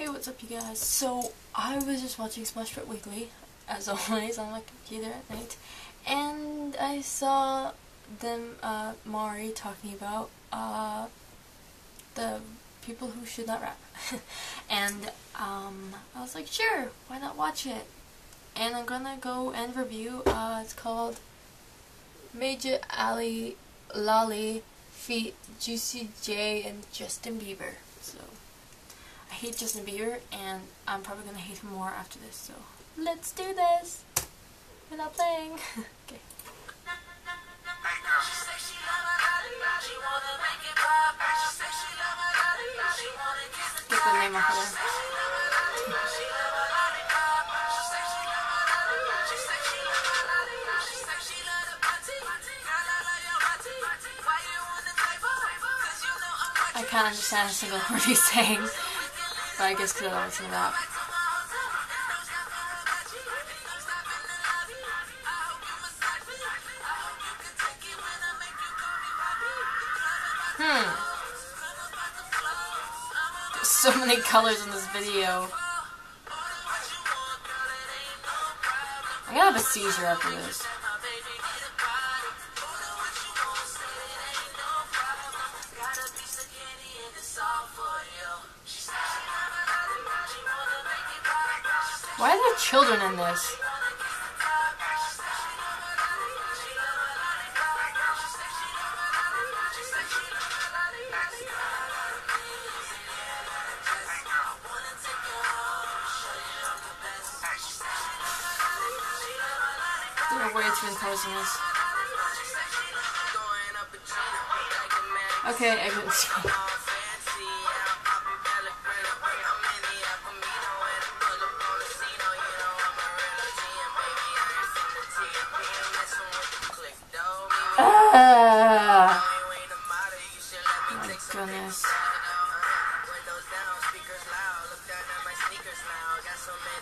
Hey, what's up, you guys? So, I was just watching Splashpot Weekly, as always, on my computer at night, and I saw them, uh, Mari talking about, uh, the people who should not rap. and, um, I was like, sure, why not watch it? And I'm gonna go and review, uh, it's called Maejor Ali Lolly feat Juicy J and Justin Bieber. So, hate Justin Bieber, and I'm probably gonna hate him more after this, so let's do this! Without playing. okay. Get the name of there. I can't understand a single word he's saying. But I guess because I listen to rap. Hmm. There's so many colors in this video. I'm gonna have a seizure after this. Why are there children in this? There are way too in this. Okay, I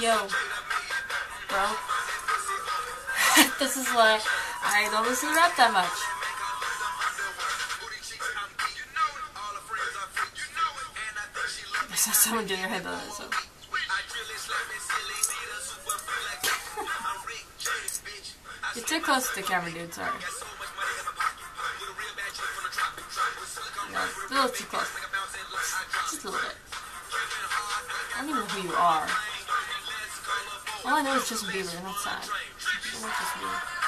Yo, bro. this is why I don't listen to rap that much. I saw someone doing their head on it, so. You're too close to the camera, dude, sorry. No, a little too close. Just a little bit. I don't even know who you are. All I know is Justin Bieber, and that's sad. That video.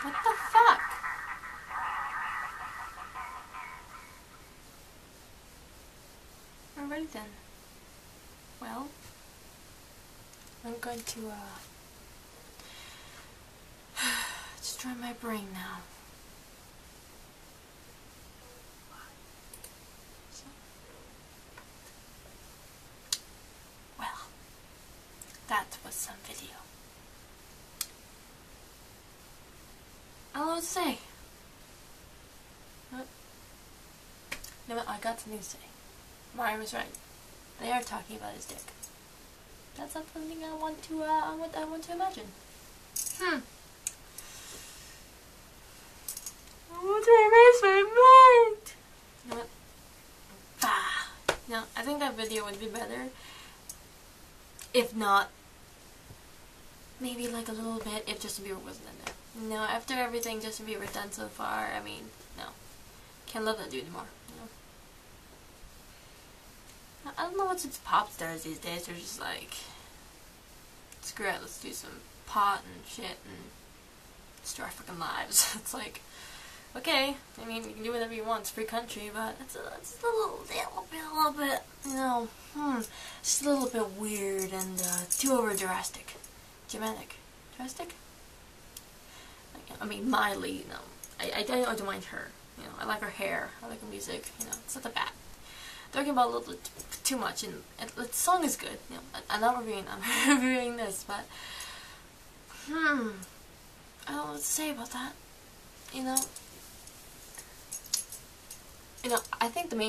What the fuck? Alright then. Well, I'm going to, uh, destroy my brain now. Well, that was some video. to say? What? No, but I got something to say. Mario was right. They are talking about his dick. That's not something I want to. Uh, I want. I want to imagine. Hmm. I want to erase my mind. You know what? Ah. No, I think that video would be better. If not, maybe like a little bit if Justin Bieber wasn't in it. No, after everything Justin Bieber's done so far, I mean, no. Can't love that dude anymore. I don't know what's with pop stars these days. They're just like, screw it, let's do some pot and shit and start fucking lives. it's like, okay, I mean, you can do whatever you want, it's free country, but it's a, it's a little, little bit, a little bit, you know, hmm, just a little bit weird and uh, too over drastic. dramatic, Drastic? I mean, Miley, you know, I, I, I don't mind her, you know, I like her hair, I like her music, you know, it's not that bad. Talking about a little too much, and it, the song is good, you know, I'm not reviewing, I'm reviewing this, but, hmm, I don't know what to say about that, you know, you know, I think the main